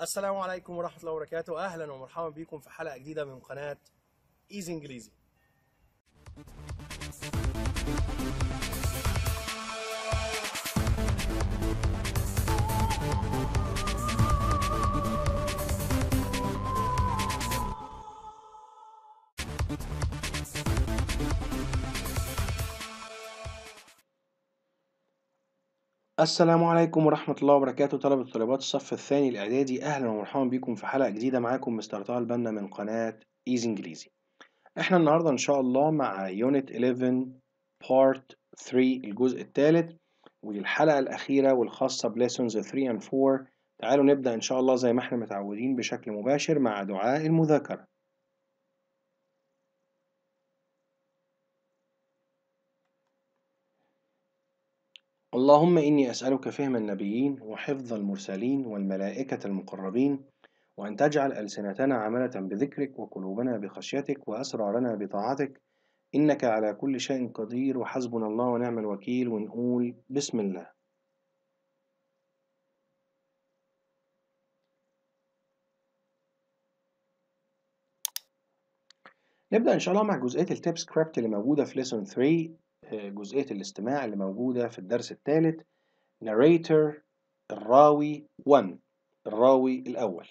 السلام عليكم ورحمة الله وبركاته. أهلا ومرحبا بكم في حلقة جديدة من قناة إيزي إنجليزي السلام عليكم ورحمة الله وبركاته طلبة وطالبات الصف الثاني الإعدادي. أهلا ومرحبا بكم في حلقة جديدة معاكم مستر طه البنا من قناة إيزي إنجليزي إحنا النهاردة إن شاء الله مع unit 11 part 3 الجزء الثالث ودي الحلقة الأخيرة والخاصة ب lessons 3 and 4 تعالوا نبدأ إن شاء الله زي ما إحنا متعودين بشكل مباشر مع دعاء المذاكرة. اللهم إني أسألك فهم النبيين وحفظ المرسلين والملائكة المقربين وأن تجعل ألسنتنا عاملة بذكرك وقلوبنا بخشيتك وأسرارنا بطاعتك. إنك على كل شيء قدير. وحسبنا الله ونعم الوكيل. ونقول بسم الله. نبدأ إن شاء الله مع جزئية ال tapescript اللي موجودة في lesson 3 جزئية الاستماع اللي موجودة في الدرس الثالث narrator الراوي 1 الراوي الأول.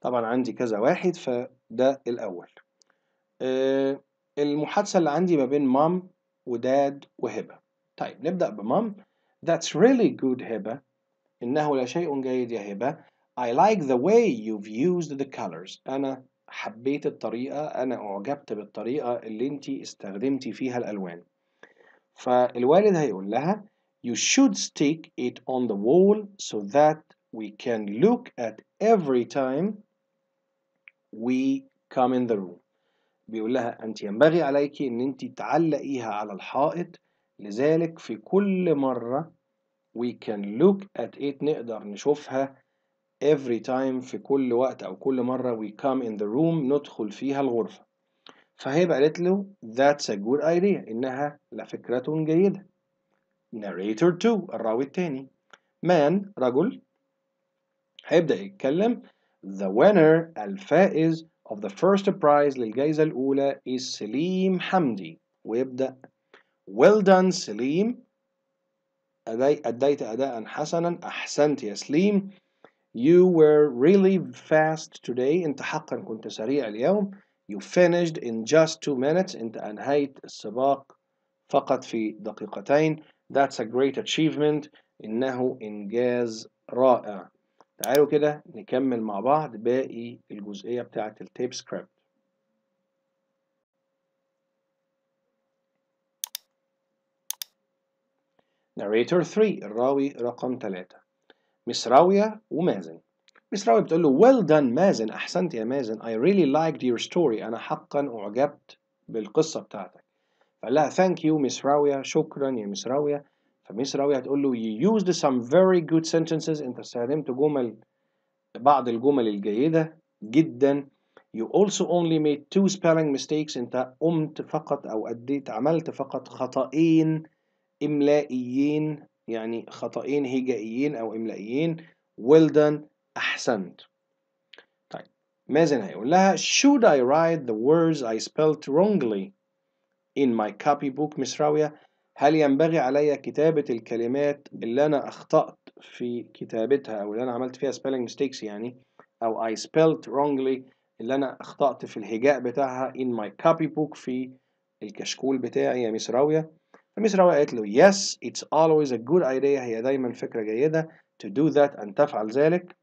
طبعا عندي كذا واحد فده الأول. أه المحادثة اللي عندي ما بين مام وداد وهبة. طيب نبدأ بمام That's really good هبة. إنه لا شيء جيد يا هبة. I like the way you've used the colors. أنا حبيت الطريقة أنا أعجبت بالطريقة اللي أنت استخدمتي فيها الألوان. فالوالد هيقول لها You should stick it on the wall so that we can look at every time we come in the room. بيقول لها أنت ينبغي عليك أن أنت تعلقيها على الحائط. لذلك في كل مرة we can look at it نقدر نشوفها every time في كل وقت أو كل مرة we come in the room ندخل فيها الغرفة. فهيبقى قالت له that's a good idea. إنها لفكرة جيدة. Narrator 2 الراوي الثاني. Man رجل هيبدأ يتكلم. The winner الفائز of the first prize للجائزة الأولى is سليم حمدي ويبدأ well done سليم أديت أداء حسنا. أحسنت يا سليم you were really fast today. أنت حقا كنت سريع اليوم. You finished in just two minutes. أنت أنهيت السباق فقط في دقيقتين. That's a great achievement. إنه إنجاز رائع. تعالوا كده نكمل مع بعض باقي الجزئية بتاعة التيب سكريبت. Narrator 3 الراوي رقم 3 مس راوية ومازن مس راوي بتقول له well done مازن. أحسنت يا مازن. I really liked your story. أنا حقا أعجبت بالقصة بتاعتك. فقال لها thank you مس راوية شكرا يا مس راوية فمس راوية هتقول له you used some very good sentences. أنت استخدمت جمل بعض الجمل الجيدة جدا. You also only made two spelling mistakes. أنت قمت فقط أو أديت عملت فقط خطأين إملائيين يعني خطأين هجائيين أو إملائيين. Well done. أحسنت. طيب مازن هيقول لها؟ Should I write the words I spelled wrongly in my copybook مس راوية هل ينبغي علي كتابة الكلمات اللي أنا أخطأت في كتابتها أو اللي أنا عملت فيها spelling mistakes يعني أو I spelled wrongly اللي أنا أخطأت في الهجاء بتاعها in my copybook في الكشكول بتاعي يا مس راوية فمس راوية قالت له yes it's always a good idea. هي دايما فكرة جيدة. To do that أن تفعل ذلك.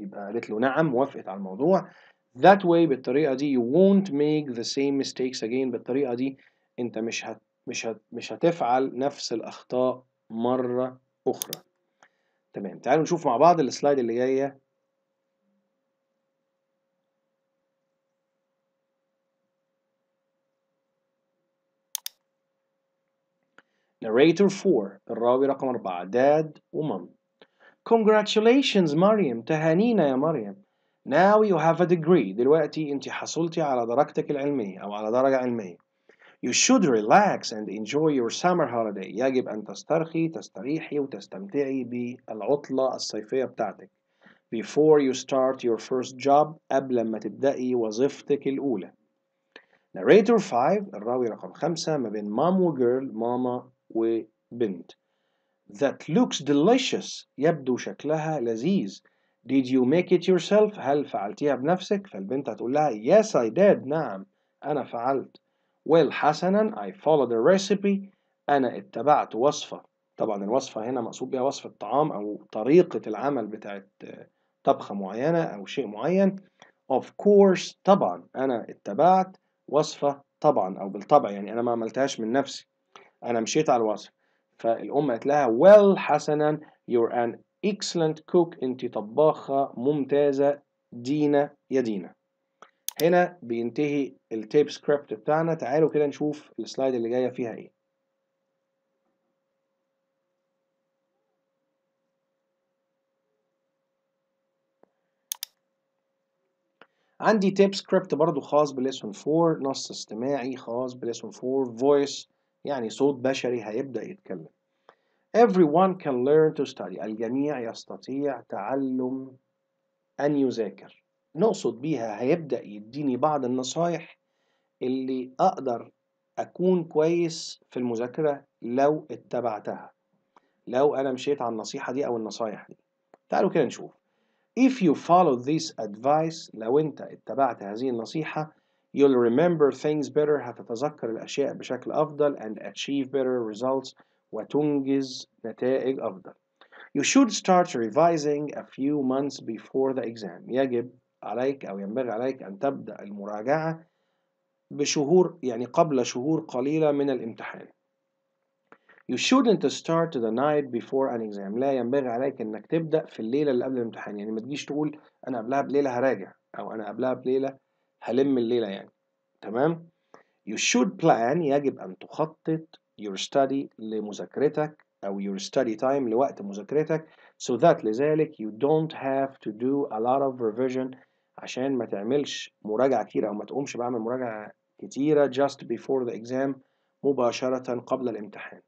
يبقى قالت له نعم وافقت على الموضوع. That way بالطريقة دي you won't make the same mistakes again. بالطريقة دي انت مش هت مش هت مش هتفعل نفس الأخطاء مرة أخرى. تمام. تعالوا نشوف مع بعض السلايد اللي جاية. Narrator 4 الراوي رقم 4 dad ومام Congratulations مريم تهانينا يا مريم. Now you have a degree. دلوقتي انت حصلتي على درجتك العلمية أو على درجة علمية. You should relax and enjoy your summer holiday. يجب أن تسترخي تستريحي وتستمتعي بالعطلة الصيفية بتاعتك. Before you start your first job قبل ما تبدأي وظيفتك الأولى. Narrator 5 الراوي رقم 5 ما بين mom و girl ماما وبنت. That looks delicious يبدو شكلها لذيذ. Did you make it yourself? هل فعلتيها بنفسك؟ فالبنت هتقول لها yes I did. نعم أنا فعلت. Well حسنا I followed the recipe. أنا اتبعت وصفة. طبعا الوصفة هنا مقصود بها وصفة طعام أو طريقة العمل بتاعت طبخة معينة أو شيء معين. Of course طبعا أنا اتبعت وصفة طبعا أو بالطبع يعني أنا ما عملتهاش من نفسي. أنا مشيت على الوصف. فالأم قالت لها well حسنا you're an excellent cook. أنت طباخة ممتازة. دينا يا دينا. هنا بينتهي ال tapescript بتاعنا. تعالوا كده نشوف ال slide اللي جاية فيها إيه. عندي tapescript برضو خاص ب lesson 4 نص استماعي خاص ب lesson 4 voice يعني صوت بشري هيبدأ يتكلم. Everyone can learn to study. الجميع يستطيع تعلم أن يذاكر. نقصد بيها هيبدأ يديني بعض النصايح اللي أقدر أكون كويس في المذاكرة لو اتبعتها. لو أنا مشيت على النصيحة دي أو النصايح دي. تعالوا كده نشوف. If you follow this advice لو أنت اتبعت هذه النصيحة you'll remember things better هتتذكر الأشياء بشكل أفضل and achieve better results وتنجز نتائج أفضل. You should start revising a few months before the exam. يجب عليك أو ينبغي عليك أن تبدأ المراجعة بشهور يعني قبل شهور قليلة من الامتحان. You shouldn't start the night before an exam. لا ينبغي عليك إنك تبدأ في الليلة اللي قبل الامتحان. يعني ما تجيش تقول أنا قبلها بليلة هراجع أو أنا قبلها بليلة هلم الليلة يعني تمام؟ You should plan يجب أن تخطط your study لمذاكرتك أو your study time لوقت مذاكرتك so that لذلك you don't have to do a lot of revision عشان ما تعملش مراجعة كتير أو ما تقومش بعمل مراجعة كتيرة just before the exam مباشرة قبل الامتحان.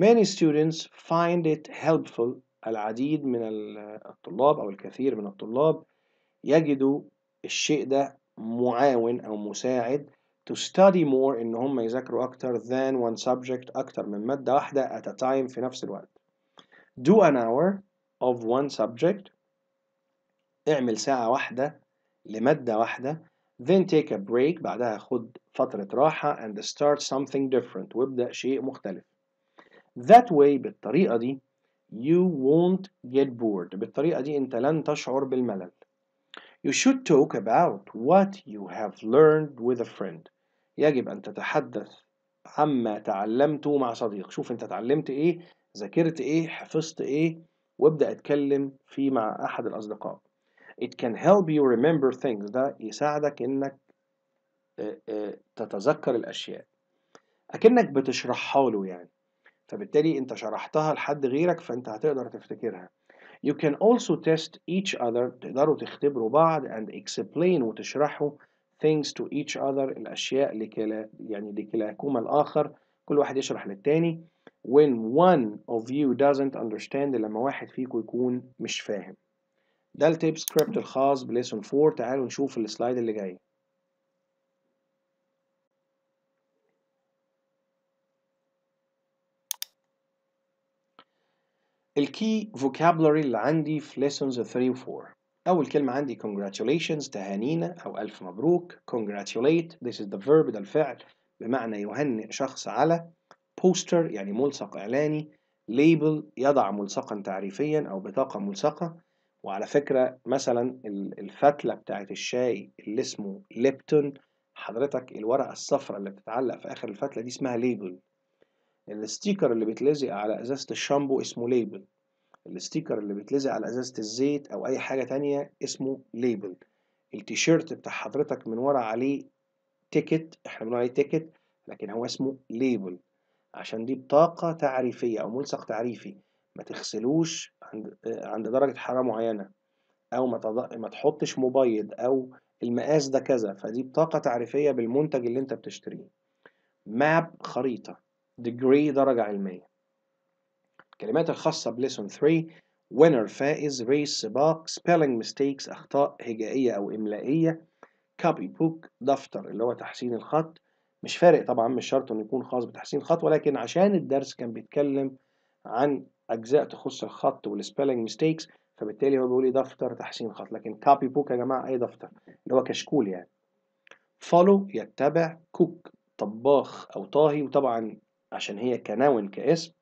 Many students find it helpful العديد من الطلاب أو الكثير من الطلاب يجدوا الشيء ده معاون أو مساعد to study more إن هم يذاكروا أكتر than one subject أكتر من مادة واحدة at a time في نفس الوقت. Do an hour of one subject. اعمل ساعة واحدة لمادة واحدة. Then take a break. بعدها خد فترة راحة and start something different. وابدأ شيء مختلف. That way بالطريقة دي you won't get bored. بالطريقة دي أنت لن تشعر بالملل. You should talk about what you have learned with a friend. يجب أن تتحدث عما تعلمته مع صديق. شوف أنت تعلمت إيه ذاكرت إيه حفظت إيه وابدأ اتكلم فيه مع أحد الأصدقاء. It can help you remember things ده يساعدك إنك تتذكر الأشياء. أكنك بتشرحها له يعني. فبالتالي أنت شرحتها لحد غيرك فأنت هتقدر تفتكرها. You can also test each other. تقدروا تختبروا بعض and explain وتشرحوا things to each other الأشياء لكلا يعني لكلاكما الآخر. كل واحد يشرح للتاني. When one of you doesn't understand لما واحد فيكم يكون مش فاهم. ده ال tapescript الخاص ب lesson 4 تعالوا نشوف ال slide اللي جاي. ال key vocabulary اللي عندي في lessons 3 و 4 أول كلمة عندي congratulations تهانينا أو ألف مبروك. congratulate this is the verb ده الفعل. بمعنى يهنئ شخص على poster يعني ملصق إعلاني. label يضع ملصقا تعريفيا أو بطاقة ملصقة. وعلى فكرة مثلا الفتلة بتاعت الشاي اللي اسمه ليبتون حضرتك الورقة الصفراء اللي بتتعلق في آخر الفتلة دي اسمها label. ال sticker اللي بيتلزق على أزازة الشامبو اسمه label. ال sticker اللي بيتلزق على أزازة الزيت أو أي حاجة تانية اسمه label. التيشيرت بتاع حضرتك من ورا عليه ticket إحنا بنقول عليه ticket لكن هو اسمه label. عشان دي بطاقة تعريفية أو ملصق تعريفي. ما تغسلوش عند درجة حرارة معينة. أو ما, تض... ما تحطش مبيض أو المقاس ده كذا. فدي بطاقة تعريفية بالمنتج اللي أنت بتشتريه. Map خريطة. Degree درجة علمية. الكلمات الخاصة ب lesson 3 winner فائز race سباق spelling mistakes أخطاء هجائية أو إملائية copy book دفتر اللي هو تحسين الخط. مش فارق طبعا مش شرط إنه يكون خاص بتحسين الخط ولكن عشان الدرس كان بيتكلم عن أجزاء تخص الخط وال spelling mistakes فبالتالي هو بيقول لي دفتر تحسين خط. لكن copy book يا جماعة أي دفتر اللي هو كشكول يعني. follow يتبع cook طباخ أو طاهي وطبعا عشان هي كنون كاسم.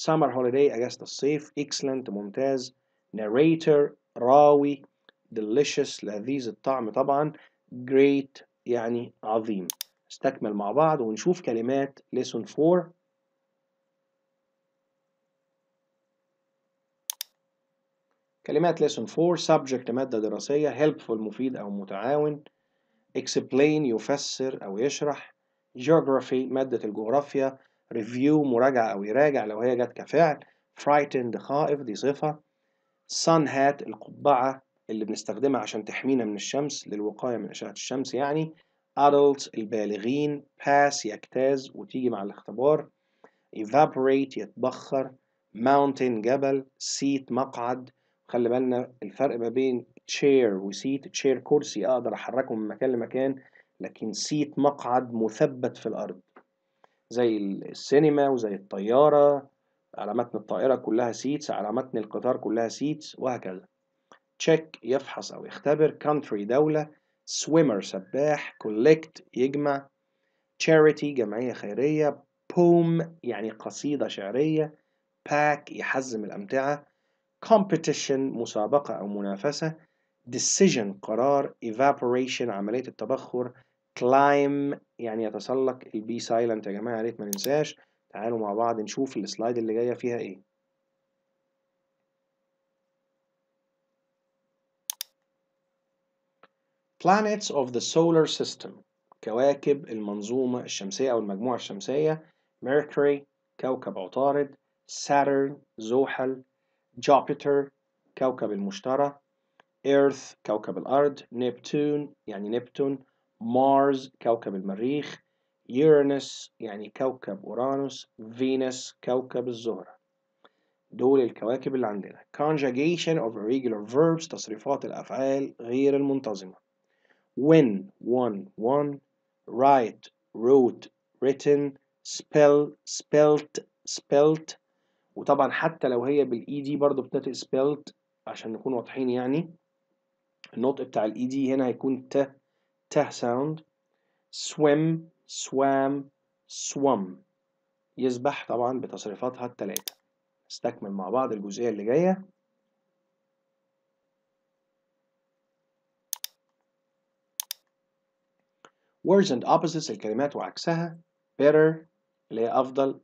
Summer holiday أجازة الصيف. Excellent ممتاز. Narrator راوي. Delicious لذيذ الطعم طبعا. Great يعني عظيم. نستكمل مع بعض ونشوف كلمات. Lesson 4 كلمات lesson 4 subject مادة دراسية. Helpful مفيد أو متعاون. Explain يفسر أو يشرح. Geography مادة الجغرافيا. Review مراجعة أو يراجع لو هي جت كفعل frightened خائف دي صفة. Sun hat القبعة اللي بنستخدمها عشان تحمينا من الشمس للوقاية من أشعة الشمس يعني. Adults البالغين. Pass يجتاز وتيجي مع الاختبار. Evaporate يتبخر. Mountain جبل. Seat مقعد. خلي بالنا الفرق ما بين chair وسيت chair كرسي. أقدر أحركه من مكان لمكان لكن seat مقعد مثبت في الأرض. زي السينما وزي الطيارة على متن الطائرة كلها seats على متن القطار كلها seats وهكذا. Check يفحص أو يختبر. Country دولة. Swimmer سباح. Collect يجمع. Charity جمعية خيرية. Poem يعني قصيدة شعرية. Pack يحزم الأمتعة. Competition مسابقة أو منافسة. Decision قرار. Evaporation عملية التبخر. Climb يعني يتسلق ال b silent يا جماعة يا ريت ما ننساش. تعالوا مع بعض نشوف ال slide اللي جاية فيها إيه. Planets of the solar system. كواكب المنظومة الشمسية أو المجموعة الشمسية. Mercury كوكب عطارد. Saturn زحل. Jupiter كوكب المشتري. Earth كوكب الأرض. Neptune يعني نبتون. Mars كوكب المريخ Uranus يعني كوكب أورانوس Venus كوكب الزهرة. دول الكواكب اللي عندنا. Conjugation of irregular verbs تصريفات الأفعال غير المنتظمة. Win won won write wrote written. Spell spelt spelt. وطبعا حتى لو هي بال ed برضه بتنطق spelt عشان نكون واضحين يعني. النطق بتاع ال ed هنا هيكون ت ت sound swim swam swum. يسبح طبعا بتصريفاتها الثلاثة نستكمل مع بعض الجزئية اللي جاية. Words and opposites الكلمات وعكسها. Better اللي هي أفضل.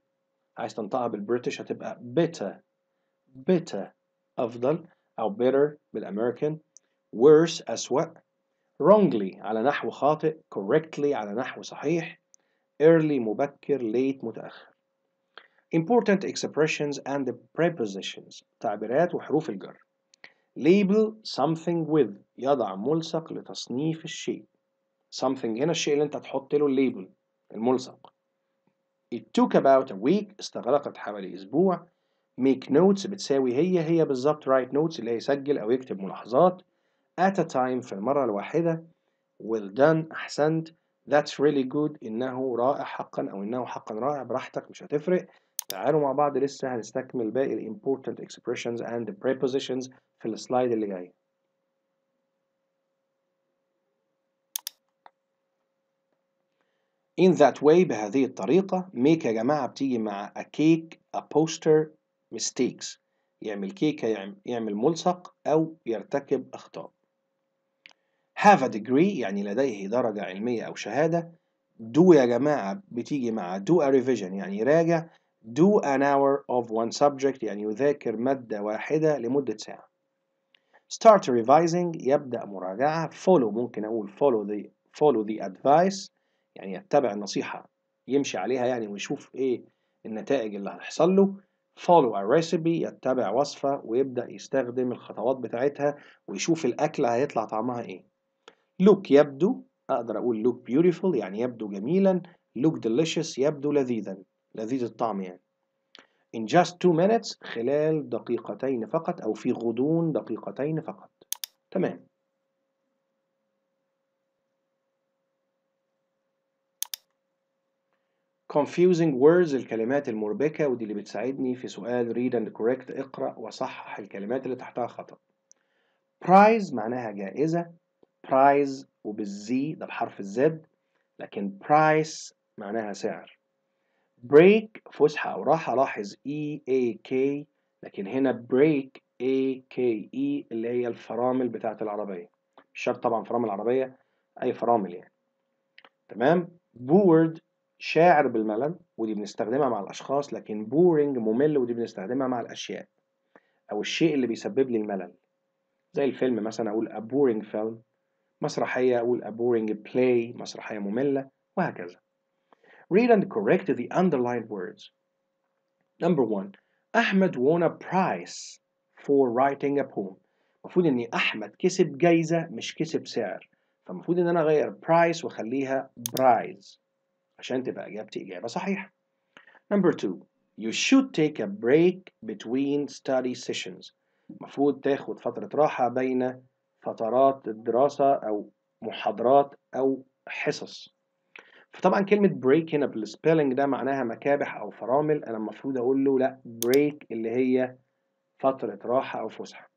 عايز تنطقها بالبريتش هتبقى better better أفضل. أو better بالأمريكان. Worse أسوأ. Wrongly على نحو خاطئ correctly على نحو صحيح early مبكر late متأخر. Important expressions and prepositions تعبيرات وحروف الجر. Label something with يضع ملصق لتصنيف الشيء. Something هنا الشيء اللي انت تحط له الليبل الملصق. It took about a week استغرقت حوالي أسبوع. Make notes بتساوي هي هي بالظبط write notes اللي هي يسجل أو يكتب ملاحظات. At a time في المرة الواحدة. Well done أحسنت. That's really good. إنه رائع حقا أو إنه حقا رائع. براحتك مش هتفرق. تعالوا مع بعض لسه هنستكمل باقي ال important expressions and prepositions في السلايد اللي جاي. In that way بهذه الطريقة make يا جماعة بتيجي مع a cake a poster mistakes. يعمل كيكة يعمل ملصق أو يرتكب أخطاء. Have a degree يعني لديه درجة علمية أو شهادة do يا جماعة بتيجي مع do a revision يعني يراجع do an hour of one subject يعني يذاكر مادة واحدة لمدة ساعة. Start revising يبدأ مراجعة follow ممكن أقول follow the follow the advice يعني يتبع النصيحة يمشي عليها يعني ويشوف إيه النتائج اللي هتحصل له. Follow a recipe يتبع وصفة ويبدأ يستخدم الخطوات بتاعتها ويشوف الأكلة هيطلع طعمها إيه. Look يبدو أقدر أقول look beautiful يعني يبدو جميلا. Look delicious يبدو لذيذا لذيذ الطعم يعني. In just two minutes خلال دقيقتين فقط أو في غضون دقيقتين فقط. تمام. Confusing words الكلمات المربكة. ودي اللي بتساعدني في سؤال read and correct اقرأ وصحح الكلمات اللي تحتها خطأ. Prize معناها جائزة. Prize وبالزي ده بحرف الزد لكن price معناها سعر. break فسحة أو راحة لاحظ E A K لكن هنا break A K E اللي هي الفرامل بتاعة العربية. مش شرط طبعا فرامل عربية أي فرامل يعني. تمام؟ bored شاعر بالملل ودي بنستخدمها مع الأشخاص لكن boring ممل ودي بنستخدمها مع الأشياء. أو الشيء اللي بيسبب لي الملل. زي الفيلم مثلا أقول a boring film. مسرحية أقول a boring play مسرحية مملة وهكذا Read and correct the underlined words. Number one, أحمد won a prize for writing a poem. المفروض إن أحمد كسب جايزة مش كسب سعر. فالمفروض إن أنا أغير prize وأخليها prize عشان تبقى إجابتي إجابة صحيحة. Number two, you should take a break between study sessions. المفروض تاخد فترة راحة بين فترات الدراسة أو محاضرات أو حصص. فطبعا كلمة break هنا بالسبيلنج ده معناها مكابح أو فرامل أنا المفروض أقول له لأ break اللي هي فترة راحة أو فسحة.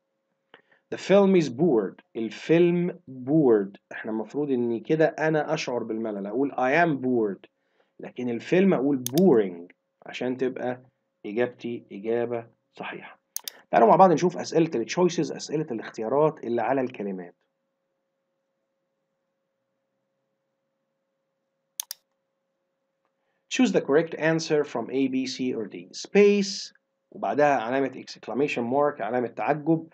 The film is bored الفيلم bored إحنا المفروض إني كده أنا أشعر بالملل أقول I am bored لكن الفيلم أقول boring عشان تبقى إجابتي إجابة صحيحة. تعالوا مع بعض نشوف أسئلة التشويسز أسئلة الاختيارات اللي على الكلمات. Choose the correct answer from A, B, C or D. Space وبعدها علامة exclamation mark علامة تعجب.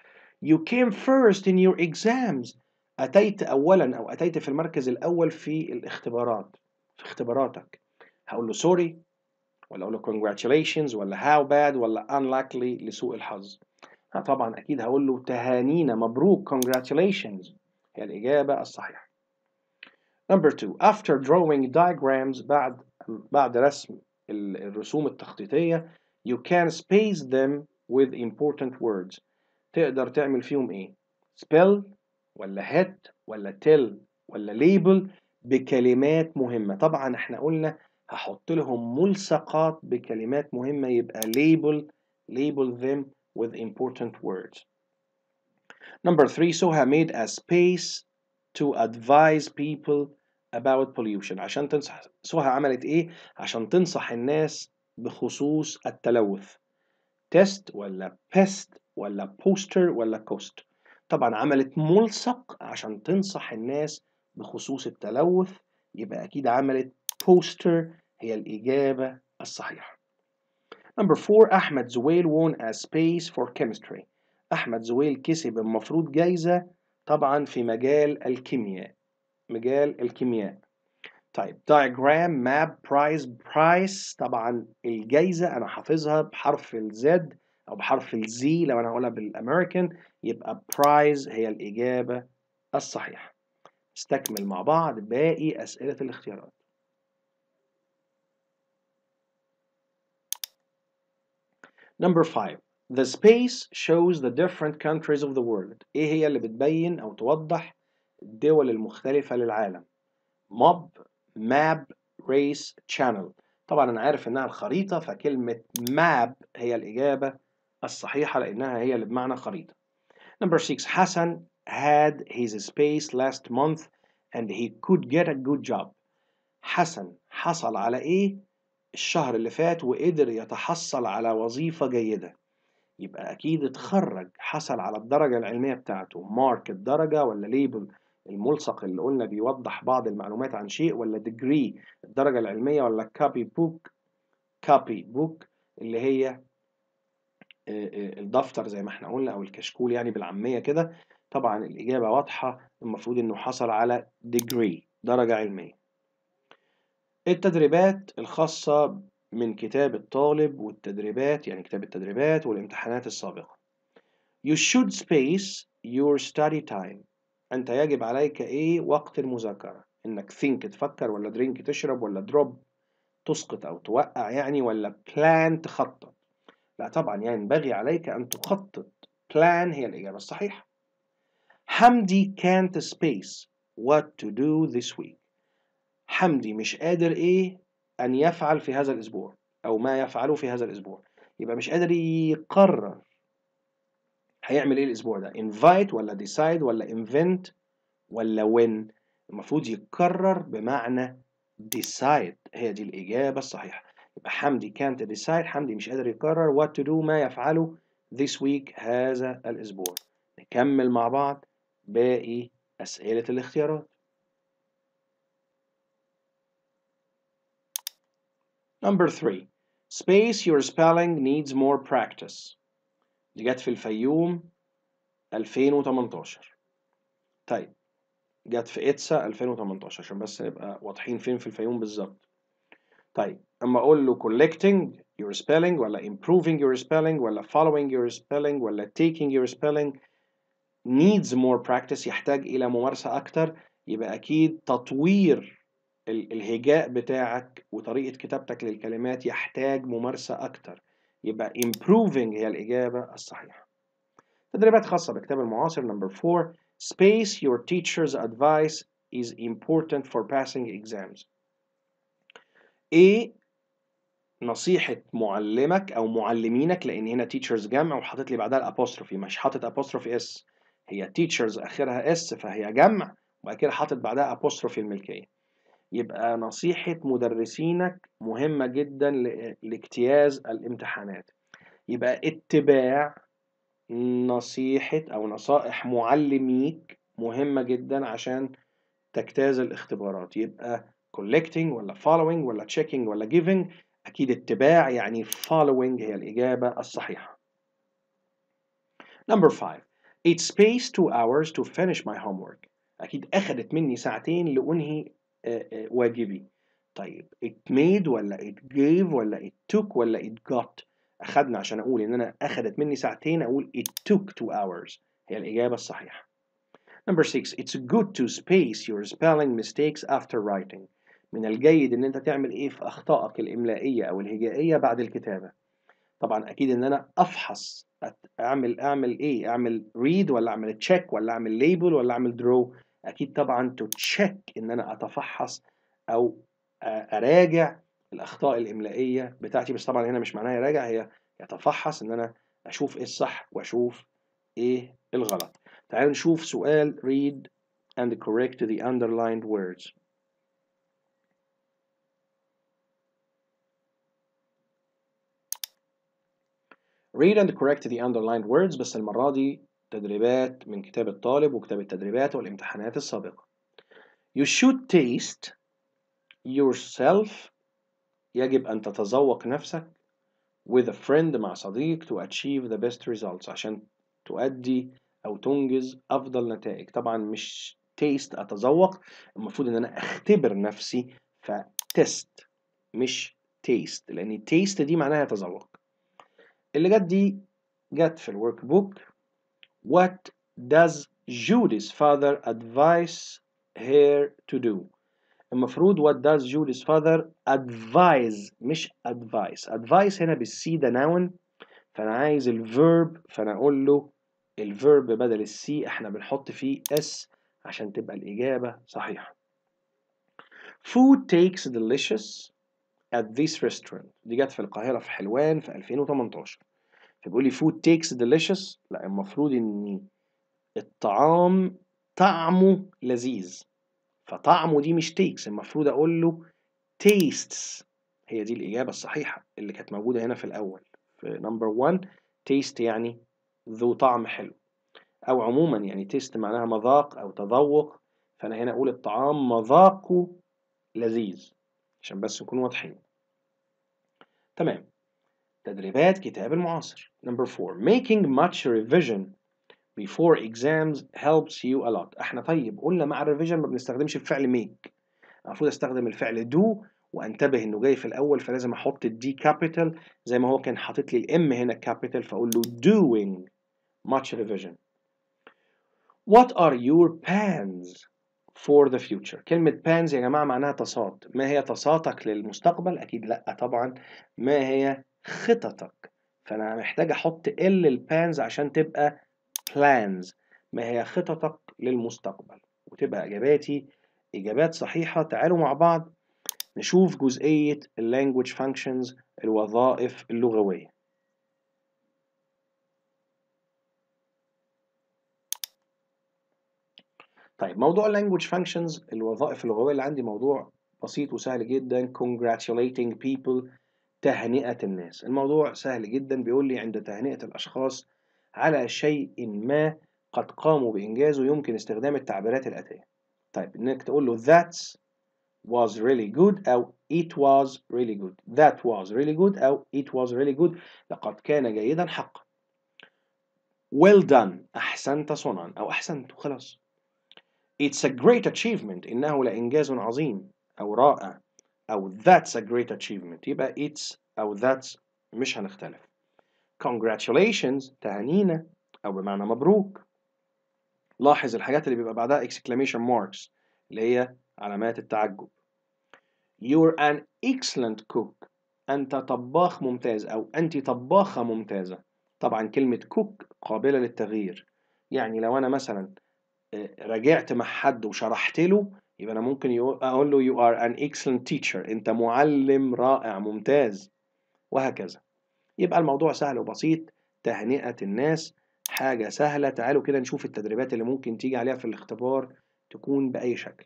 You came first in your exams. أتيت أولا أو أتيت في المركز الأول في الاختبارات في اختباراتك. هقول له sorry ولا أقول له congratulations ولا how bad ولا unlikely لسوء الحظ. طبعا أكيد هقول له تهانينا مبروك congratulations هي الإجابة الصحيحة. Number two, after drawing diagrams بعد بعد رسم الرسوم التخطيطية you can space them with important words تقدر تعمل فيهم إيه spell ولا hit ولا tell ولا label بكلمات مهمة طبعا إحنا قلنا هحط لهم ملصقات بكلمات مهمة يبقى label label them with important words. Number three Soha made a space to advise people about pollution. عشان تنصح سهى عملت إيه؟ عشان تنصح الناس بخصوص التلوث. test ولا pest ولا poster ولا cost طبعا عملت ملصق عشان تنصح الناس بخصوص التلوث يبقى أكيد عملت بوستر هي الإجابة الصحيحة. Number four أحمد زويل won a space for chemistry. أحمد زويل كسب المفروض جايزة طبعا في مجال الكيمياء مجال الكيمياء. طيب diagram map prize price طبعا الجايزة أنا حافظها بحرف الزد أو بحرف الزي لو أنا هقولها بالأمريكان يبقى prize هي الإجابة الصحيحة. نستكمل مع بعض باقي أسئلة الاختيارات. Number five The space shows the different countries of the world إيه هي اللي بتبين أو توضح الدول المختلفة للعالم mob map race channel طبعا أنا عارف إنها الخريطة فكلمة map هي الإجابة الصحيحة لأنها هي اللي بمعنى خريطة Number six حسن had his space last month and he could get a good job حسن حصل على إيه الشهر اللي فات وقدر يتحصل على وظيفة جيدة. يبقى أكيد اتخرج حصل على الدرجة العلمية بتاعته. مارك الدرجة ولا ليبل الملصق اللي قلنا بيوضح بعض المعلومات عن شيء ولا degree الدرجة العلمية ولا copy book copy book اللي هي الدفتر زي ما إحنا قلنا أو الكشكول يعني بالعامية كده. طبعا الإجابة واضحة المفروض إنه حصل على degree درجة علمية. التدريبات الخاصة من كتاب الطالب والتدريبات يعني كتاب التدريبات والامتحانات السابقة. You should space your study time. أنت يجب عليك إيه؟ وقت المذاكرة. إنك think تفكر ولا drink تشرب ولا drop تسقط أو توقع يعني ولا plan تخطط. لا طبعا ينبغي عليك أن تخطط. plan هي الإجابة الصحيحة. حمدي can't space what to do this week. حمدي مش قادر إيه أن يفعل في هذا الأسبوع أو ما يفعله في هذا الأسبوع. يبقى مش قادر يقرر هيعمل إيه الأسبوع ده invite ولا decide ولا invent ولا win. المفروض يقرر بمعنى decide. هي دي الإجابة الصحيحة. يبقى حمدي can't decide حمدي مش قادر يقرر what to do ما يفعله this week هذا الأسبوع. نكمل مع بعض باقي أسئلة الاختيارات. Number three Space your spelling needs more practice دي جت في الفيوم 2018 طيب جت في إتسا 2018 عشان بس نبقى واضحين فين في الفيوم بالظبط طيب اما أقول له collecting your spelling ولا improving your spelling ولا following your spelling ولا taking your spelling needs more practice يحتاج إلى ممارسة أكتر يبقى أكيد تطوير الهجاء بتاعك وطريقة كتابتك للكلمات يحتاج ممارسة أكتر يبقى improving هي الإجابة الصحيحة. تدريبات خاصة بكتاب المعاصر number 4 space your teacher's advice is important for passing exams. إيه نصيحة معلمك أو معلمينك لأن هنا teachers جمع وحاطط لي بعدها ال apostrophe مش حاطط apostrophe s هي teachers آخرها s فهي جمع وبعد كده حاطط بعدها apostrophe الملكية. يبقى نصيحة مدرسينك مهمة جدا لاجتياز الامتحانات يبقى اتباع نصيحة أو نصائح معلميك مهمة جدا عشان تجتاز الاختبارات يبقى collecting ولا following ولا checking ولا giving أكيد اتباع يعني following هي الإجابة الصحيحة. Number five It spaced two hours to finish my homework. أكيد أخدت مني ساعتين لأنهي واجبي. طيب it made ولا it gave ولا it took ولا it got. أخدنا عشان أقول إن أنا أخدت مني ساعتين أقول it took two hours. هي الإجابة الصحيحة. Number six, it's good to space your spelling mistakes after writing. من الجيد إن أنت تعمل إيه في أخطائك الإملائية أو الهجائية بعد الكتابة طبعا أكيد إن أنا أفحص أعمل أعمل إيه أعمل read ولا أعمل check ولا أعمل label ولا أعمل draw أكيد طبعا to check إن أنا أتفحص أو أراجع الأخطاء الإملائية بتاعتي. بس طبعا هنا مش معناها يراجع هي يتفحص إن أنا أشوف إيه الصح وأشوف إيه الغلط. تعالوا نشوف سؤال read and correct the underlined words. read and correct the underlined words بس المرة دي تدريبات من كتاب الطالب وكتاب التدريبات والامتحانات السابقة. You should taste yourself. يجب أن تتذوق نفسك with a friend مع صديق to achieve the best results عشان تؤدي أو تنجز أفضل نتائج. طبعا مش taste أتذوق المفروض إن أنا أختبر نفسي فتست مش taste لأن taste دي معناها يتذوق اللي جت دي جت في ال workbook What does Judy's father advise her to do? المفروض what does Judy's father advise مش advice advice هنا بالسي ده noun فأنا عايز ال verb فأنا أقول له ال verb بدل السي إحنا بنحط فيه s عشان تبقى الإجابة صحيحة Food tastes delicious at this restaurant? دي جت في القاهرة في حلوان في 2018 فبيقول لي food takes delicious. لا المفروض إن الطعام طعمه لذيذ. فطعمه دي مش takes المفروض أقول له tastes. هي دي الإجابة الصحيحة اللي كانت موجودة هنا في الأول. في نمبر 1 taste يعني ذو طعم حلو. أو عموما يعني taste معناها مذاق أو تذوق. فأنا هنا أقول الطعام مذاقه لذيذ. عشان بس نكون واضحين. تمام. تدريبات كتاب المعاصر. Number 4 making much revision before exams helps you a lot. إحنا طيب قلنا مع ال revision ما بنستخدمش الفعل make. المفروض استخدم الفعل do وانتبه انه جاي في الأول فلازم أحط ال d capital زي ما هو كان حاطط لي ال m هنا capital فأقول له doing much revision. What are your plans for the future? كلمة plans يا جماعة معناها تصات ما هي تصاتك للمستقبل؟ أكيد لأ طبعا. ما هي خططك. فأنا محتاج أحط ال البانز عشان تبقى plans. ما هي خططك للمستقبل. وتبقى إجاباتي إجابات صحيحة. تعالوا مع بعض نشوف جزئية language functions الوظائف اللغوية. طيب موضوع language functions الوظائف اللغوية اللي عندي موضوع بسيط وسهل جدا. Congratulating people تهنئة الناس. الموضوع سهل جدا بيقول لي عند تهنئة الأشخاص على شيء ما قد قاموا بإنجازه يمكن استخدام التعبيرات الآتية. طيب إنك تقول له that's was really good أو it was really good that was really good أو it was really good لقد كان جيدا حقا. Well done أحسنت صنعا أو أحسنت خلاص. It's a great achievement إنه لإنجاز عظيم أو رائع. أو that's a great achievement. يبقى it's أو that's مش هنختلف. Congratulations تهانينا. أو بمعنى مبروك. لاحظ الحاجات اللي بيبقى بعدها exclamation marks اللي هي علامات التعجب. You're an excellent cook. أنت طباخ ممتاز أو أنت طباخة ممتازة. طبعا كلمة cook قابلة للتغيير. يعني لو أنا مثلا راجعت مع حد وشرحت له يبقى أنا ممكن أقول له you are an excellent teacher. أنت معلم رائع ممتاز. وهكذا. يبقى الموضوع سهل وبسيط. تهنئة الناس. حاجة سهلة. تعالوا كده نشوف التدريبات اللي ممكن تيجي عليها في الاختبار تكون بأي شكل.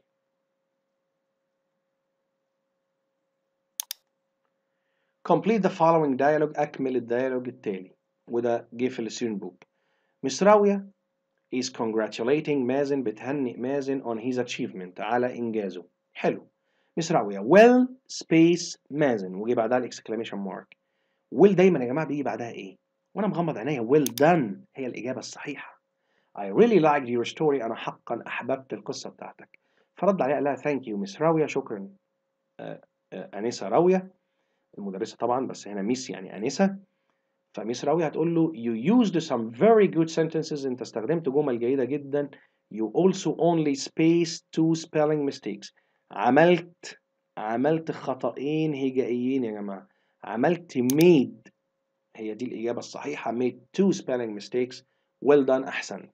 Complete the following dialogue. أكمل ال dialogue التالي. وده جه في ال student book Miss راوية is congratulating مازن بتهنئ مازن on his achievement على إنجازه. حلو. Miss راوية well space مازن وجي بعدها ال exclamation mark will دايما يا جماعة بيجي بعدها إيه؟ وأنا مغمض عينيا. Well done. هي الإجابة الصحيحة. I really liked your story. أنا حقا أحببت القصة بتاعتك. فرد عليها قال لها thank you. مس راوية شكرا. آه آه أنسة راوية. المدرسة طبعا بس هنا ميس يعني أنسة فميس راوية هتقول له you used some very good sentences أنت استخدمت جمل جيدة جدا you also only spaced two spelling mistakes عملت عملت خطأين هجائيين يا جماعة عملت made هي دي الإجابة الصحيحة made two spelling mistakes well done أحسنت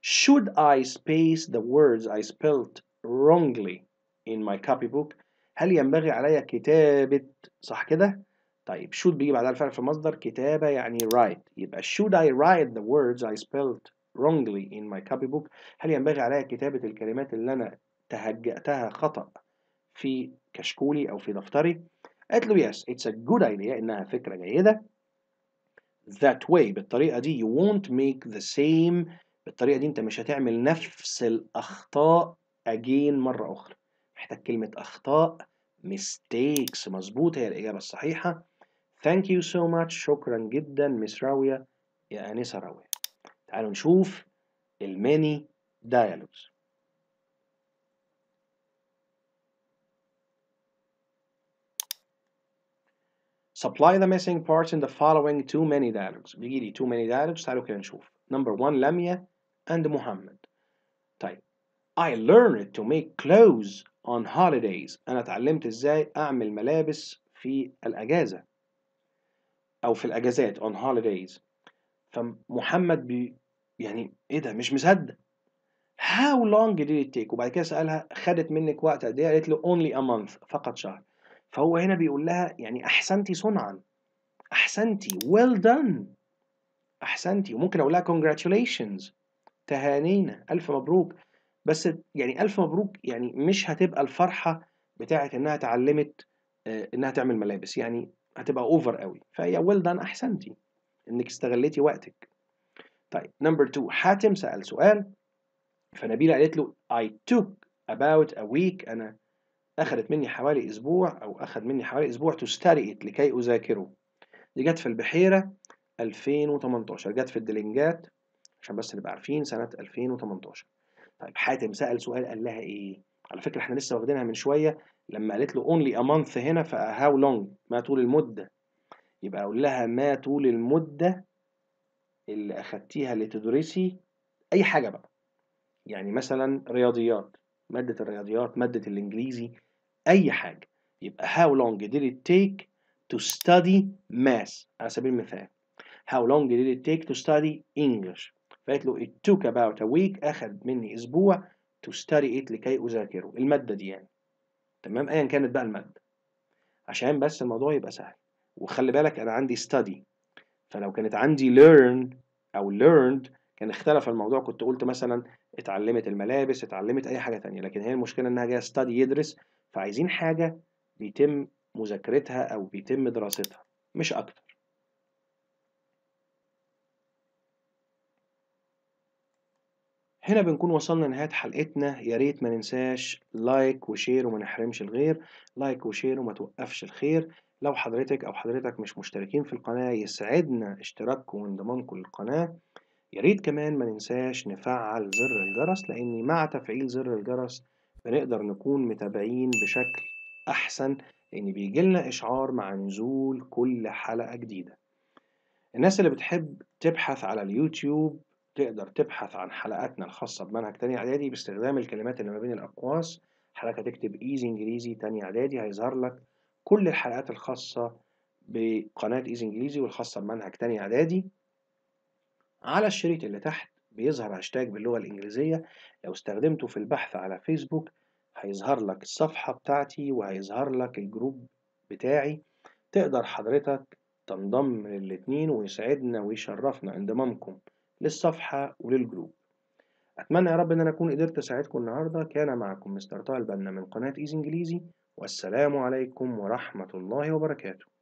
should I space the words I spelled wrongly in my copybook هل ينبغي علي كتابة صح كده؟ طيب should بيجي بعدها الفعل في المصدر كتابة يعني write. يبقى should I write the words I spelled wrongly in my copybook هل ينبغي علي كتابة الكلمات اللي أنا تهجأتها خطأ في كشكولي أو في دفتري؟ قالت له yes it's a good idea إنها فكرة جيدة. That way بالطريقة دي you won't make the same بالطريقة دي أنت مش هتعمل نفس الأخطاء again مرة أخرى. محتاج كلمة أخطاء mistakes مظبوط هي الإجابة الصحيحة. Thank you so much شكرا جدا مس راوية يا أنسة راوية تعالوا نشوف الماني dialogues supply the missing parts in the following two many dialogues بيجي لي two many dialogues تعالوا كده نشوف number one لميا and محمد طيب I learned to make clothes on holidays أنا اتعلمت إزاي أعمل ملابس في الأجازة أو في الأجازات on holidays. فمحمد بي يعني إيه ده؟ مش مصدق. How long did it take وبعد كده سألها خدت منك وقت قد إيه؟ قالت له only a month فقط شهر. فهو هنا بيقول لها يعني أحسنتي صنعا. أحسنتي well done. أحسنتي. وممكن أقول لها congratulations. تهانينا. ألف مبروك. بس يعني ألف مبروك يعني مش هتبقى الفرحة بتاعت إنها اتعلمت إنها تعمل ملابس. يعني هتبقى أوفر قوي. فهي ويل دان أحسنتي إنك استغليتي وقتك. طيب نمبر 2 حاتم سأل سؤال. فنبيلة قالت له I took about a week أنا أخذت مني حوالي أسبوع أو أخذ مني حوالي study it لكي أذاكره. دي جت في البحيرة 2018 جت في الدلنجات عشان بس نبقى عارفين سنة 2018 طيب حاتم سأل سؤال قال لها إيه؟ على فكرة إحنا لسه واخدينها من شوية. لما قالت له only a month هنا ف how long ما طول المدة. يبقى أقول لها ما طول المدة اللي أخدتيها لتدرسي أي حاجة بقى. يعني مثلا رياضيات مادة الرياضيات مادة الإنجليزي أي حاجة. يبقى how long did it take to study math على سبيل المثال. how long did it take to study English فقالت له it took about a week أخذ مني أسبوع to study it لكي أذاكره. المادة دي يعني. تمام؟ أيا كانت بقى المادة. عشان بس الموضوع يبقى سهل. وخلي بالك أنا عندي study. فلو كانت عندي learn أو learned كان اختلف الموضوع. كنت قلت مثلا اتعلمت الملابس اتعلمت أي حاجة تانية. لكن هي المشكلة إنها جاية study يدرس. فعايزين حاجة بيتم مذاكرتها أو بيتم دراستها. مش أكتر. هنا بنكون وصلنا لنهاية حلقتنا. يا ريت ما ننساش like و share وما نحرمش الغير. like و share وما توقفش الخير. لو حضرتك أو حضرتك مش مشتركين في القناة يسعدنا اشتراككم وانضمامكم للقناة. يا ريت كمان ما ننساش نفعل زر الجرس لأن مع تفعيل زر الجرس بنقدر نكون متابعين بشكل أحسن لأن بيجيلنا إشعار مع نزول كل حلقة جديدة. الناس اللي بتحب تبحث على اليوتيوب تقدر تبحث عن حلقاتنا الخاصة بمنهج تاني إعدادي باستخدام الكلمات اللي ما بين الأقواس. حضرتك هتكتب إيزي إنجليزي تاني إعدادي هيظهر لك كل الحلقات الخاصة بقناة إيزي إنجليزي والخاصة بمنهج تاني إعدادي. على الشريط اللي تحت بيظهر هاشتاج باللغة الإنجليزية. لو استخدمته في البحث على فيسبوك هيظهر لك الصفحة بتاعتي وهيظهر لك الجروب بتاعي. تقدر حضرتك تنضم للاتنين ويسعدنا ويشرفنا انضمامكم. للصفحة وللجروب. أتمنى يا رب إن أنا أكون قدرت أساعدكم النهاردة. كان معكم مستر طه البنا من قناة إيزي إنجليزي. والسلام عليكم ورحمة الله وبركاته.